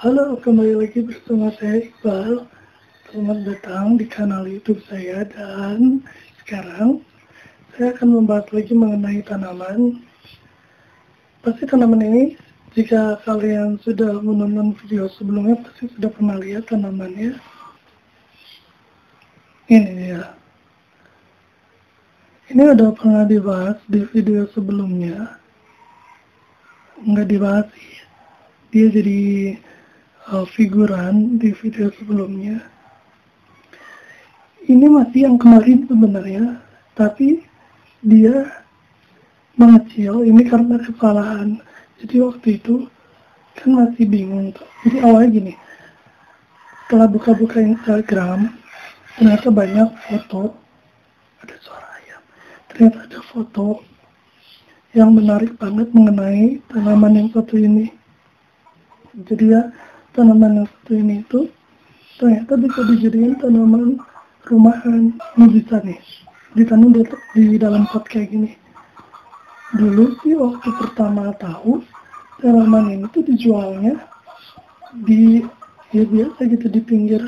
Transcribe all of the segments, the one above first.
Halo, kembali lagi bersama saya Iqbal. Selamat datang di kanal YouTube saya dan sekarang saya akan membahas lagi mengenai tanaman. Pasti tanaman ini jika kalian sudah menonton video sebelumnya pasti sudah pernah lihat tanamannya. Ini dia. Ini udah pernah dibahas di video sebelumnya. Nggak dibahas. Dia jadi uh, figuran di video sebelumnya. Ini masih yang kemarin sebenarnya, tapi dia mengecil ini karena kesalahan. Jadi waktu itu kan masih bingung. Jadi awalnya gini, setelah buka-buka Instagram, ternyata banyak foto, ada suara ayam, ternyata ada foto yang menarik banget mengenai tanaman yang satu ini. Jadi ya tanaman ini itu ternyata bisa dijadikan tanaman rumahan ini bisa ditanam di, di dalam pot kayak gini. Dulu sih waktu pertama tahu tanaman ini tuh dijualnya di ya biasa gitu di pinggir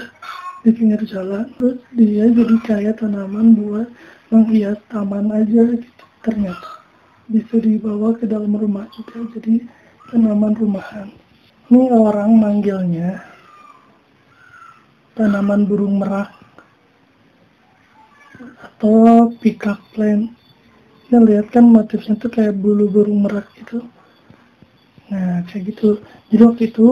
di pinggir jalan. Terus dia jadi kayak tanaman buat menghias taman aja gitu ternyata. Bisa dibawa ke dalam rumah juga jadi tanaman rumahan ini orang manggilnya tanaman burung merak atau peacock plant. Ya lihat kan motifnya tuh kayak bulu burung merak gitu. Nah kayak gitu. Jadi waktu itu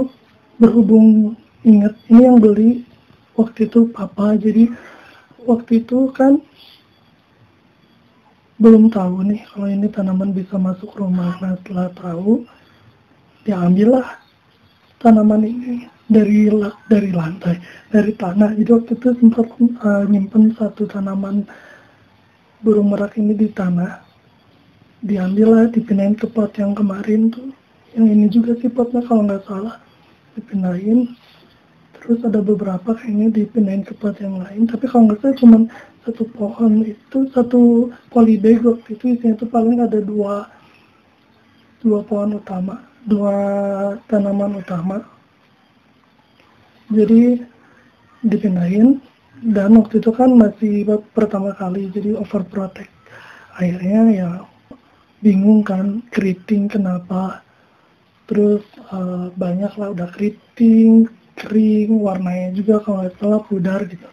berhubung ingat ini yang beli waktu itu papa jadi waktu itu kan belum tahu nih kalau ini tanaman bisa masuk rumah nah setelah tahu diambillah tanaman ini dari dari lantai, dari tanah. Jadi waktu itu sempat uh, nyimpen satu tanaman burung merak ini di tanah. Diambil lah, dipindahin ke pot yang kemarin tuh. Yang ini juga sih potnya kalau nggak salah. Dipindahin. Terus ada beberapa kayaknya dipindahin ke pot yang lain. Tapi kalau nggak salah cuma satu pohon itu, satu polybag waktu itu isinya tuh paling ada dua dua pohon utama dua tanaman utama. Jadi dipindahin dan waktu itu kan masih pertama kali jadi overprotect. Akhirnya ya bingung kan keriting kenapa? Terus uh, banyak lah udah keriting kering warnanya juga kalau salah pudar gitu.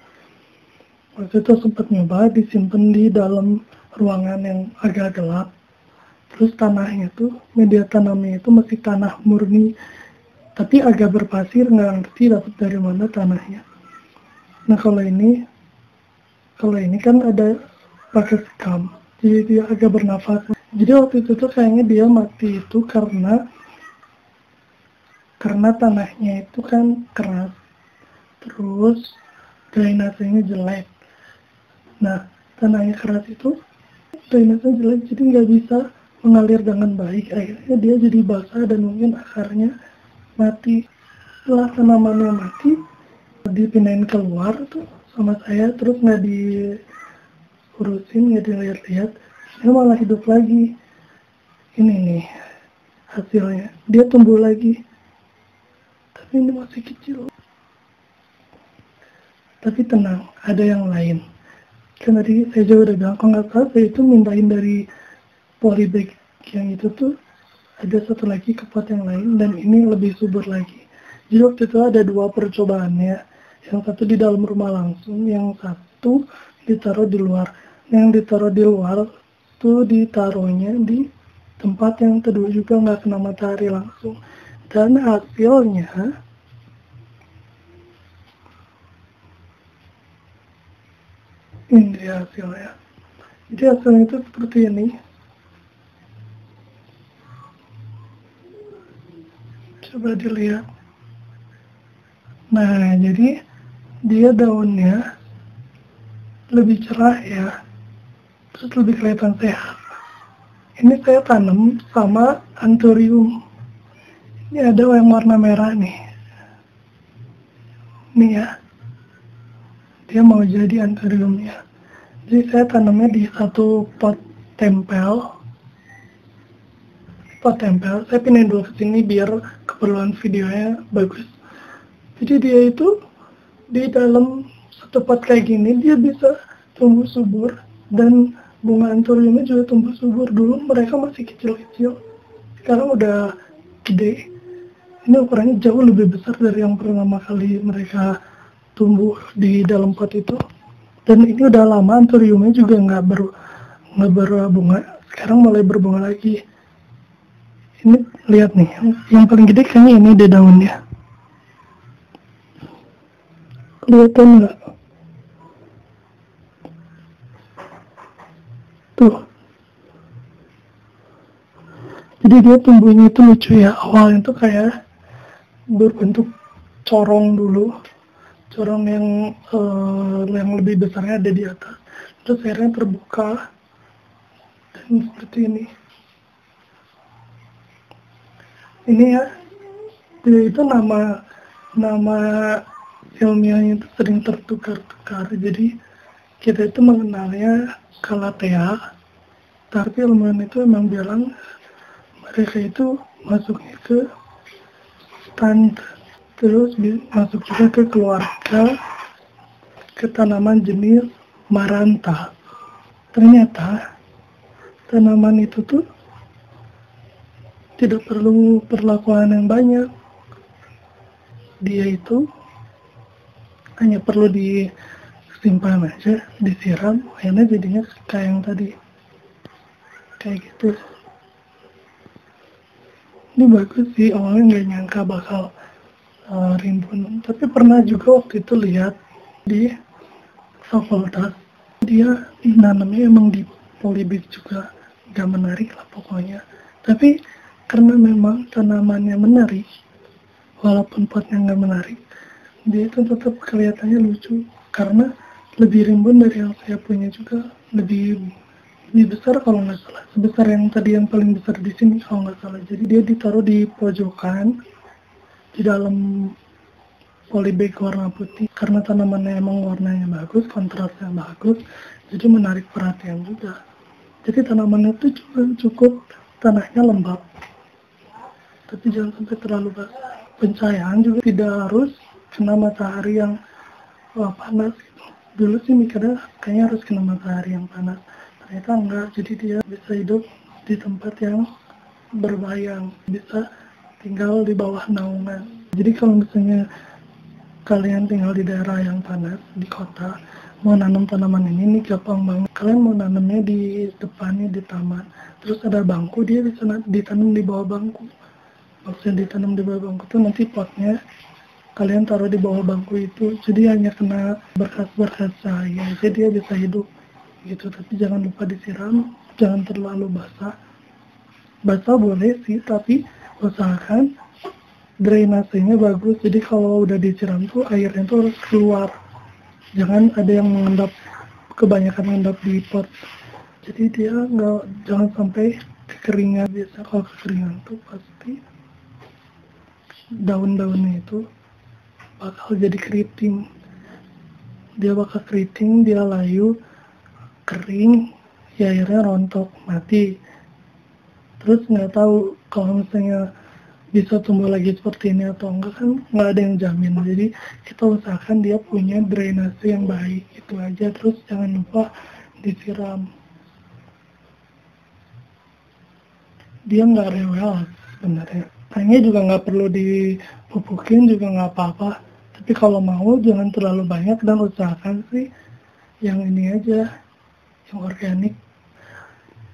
Waktu itu sempat nyoba disimpan di dalam ruangan yang agak gelap terus tanahnya tuh media tanamnya itu masih tanah murni. Tapi agak berpasir nggak ngerti dapat dari mana tanahnya. Nah kalau ini kalau ini kan ada pakai sekam jadi dia agak bernafas. Jadi waktu itu tuh kayaknya dia mati itu karena karena tanahnya itu kan keras. Terus drainasenya jelek. Nah tanahnya keras itu drainasenya jelek jadi nggak bisa mengalir dengan baik. Akhirnya dia jadi basah dan mungkin akarnya mati. Setelah tanamannya mati dipindahin keluar tuh sama saya terus nggak diurusin nggak dilihat-lihat. Dia malah hidup lagi. Ini nih hasilnya. Dia tumbuh lagi. Tapi ini masih kecil. Tapi tenang ada yang lain. Kan tadi saya juga udah bilang kalau nggak salah saya itu mintain dari polybag yang itu tuh ada satu lagi ke pot yang lain dan ini lebih subur lagi. Jadi waktu itu ada dua percobaannya. Yang satu di dalam rumah langsung, yang satu ditaruh di luar. Yang ditaruh di luar tuh ditaruhnya di tempat yang teduh juga nggak kena matahari langsung. Dan hasilnya ini hasilnya. Jadi hasilnya itu seperti ini. Coba dilihat. Nah jadi dia daunnya lebih cerah ya. Terus lebih kelihatan sehat. Ini saya tanam sama anthurium ini ada yang warna merah nih. Nih ya. Dia mau jadi anthuriumnya jadi saya tanamnya di satu pot tempel. Pot tempel. Saya pindahin dulu ke sini biar keperluan videonya bagus. Jadi dia itu di dalam pot kayak gini dia bisa tumbuh subur. Dan bunga anturiumnya juga tumbuh subur. Dulu mereka masih kecil-kecil. Sekarang udah gede. Ini ukurannya jauh lebih besar dari yang pertama kali mereka tumbuh di dalam pot itu. Dan ini udah lama anturiumnya juga nggak baru nggak berbunga sekarang mulai berbunga lagi ini lihat nih. Yang paling gede kayaknya ini deh daunnya kelihatan nggak? Tuh. Jadi dia tumbuhnya itu lucu ya. Awalnya tuh kayak berbentuk corong dulu. Corong yang uh, yang lebih besarnya ada di atas. Terus akhirnya terbuka. Dan seperti ini ini ya dia itu nama nama ilmiahnya itu sering tertukar-tukar. Jadi kita itu mengenalnya Kalatea tapi ilmuwan itu memang bilang mereka itu masuknya ke stand terus masuk juga ke keluarga ke tanaman jenis maranta. Ternyata tanaman itu tuh tidak perlu perlakuan yang banyak. Dia itu hanya perlu disimpan aja disiram akhirnya jadinya kayak yang tadi. Kayak gitu. Ini bagus sih awalnya nggak nyangka bakal uh, rimbun. Tapi pernah juga waktu itu lihat di fakultas. Dia nanamnya emang di polybag juga gak menarik lah pokoknya. Tapi karena memang tanamannya menarik walaupun potnya nggak menarik dia itu tetap kelihatannya lucu. Karena lebih rimbun dari yang saya punya juga lebih lebih besar kalau nggak salah. Sebesar yang tadi yang paling besar di sini kalau nggak salah. Jadi dia ditaruh di pojokan di dalam polybag warna putih. Karena tanamannya emang warnanya bagus, kontrasnya bagus, jadi menarik perhatian juga. Jadi tanaman itu juga cukup tanahnya lembab, tapi jangan sampai terlalu. Pencahayaan juga tidak harus kena matahari yang wah, panas. Gitu. Dulu sih mikirnya kayaknya harus kena matahari yang panas, ternyata enggak. Jadi dia bisa hidup di tempat yang berbayang, bisa tinggal di bawah naungan. Jadi kalau misalnya kalian tinggal di daerah yang panas, di kota, mau nanam tanaman ini, ini gampang banget. Kalian mau nanamnya di depannya di taman, terus ada bangku, dia bisa ditanam di bawah bangku. Maksudnya ditanam di bawah bangku tuh nanti potnya kalian taruh di bawah bangku itu, jadi hanya kena berkas-berkas cahaya, jadi dia bisa hidup gitu. Tapi jangan lupa disiram, jangan terlalu basah. Basah boleh sih, tapi usahakan drainasenya bagus jadi kalau udah disiram tuh airnya tuh harus keluar jangan ada yang mengendap kebanyakan mengendap di pot jadi dia nggak jangan sampai kekeringan biasa kalau kekeringan tuh pasti daun-daunnya itu bakal jadi keriting. Dia bakal keriting dia layu kering ya akhirnya rontok mati. Terus nggak tahu kalau misalnya bisa tumbuh lagi seperti ini atau enggak kan nggak ada yang jamin. Jadi kita usahakan dia punya drainase yang baik itu aja. Terus jangan lupa disiram. Dia nggak rewel sebenarnya Tanya juga nggak perlu dipupukin juga nggak apa-apa. Tapi kalau mau jangan terlalu banyak dan usahakan sih yang ini aja yang organik.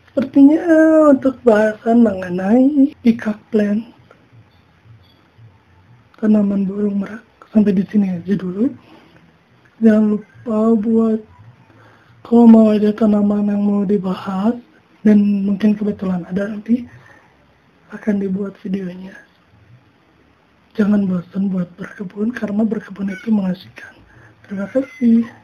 Sepertinya untuk bahasan mengenai peacock plant. Tanaman burung merak. Sampai di sini aja dulu. Jangan lupa buat kalau mau ada tanaman yang mau dibahas dan mungkin kebetulan ada nanti akan dibuat videonya. Jangan bosan buat berkebun karena berkebun itu mengasihkan. Terima kasih.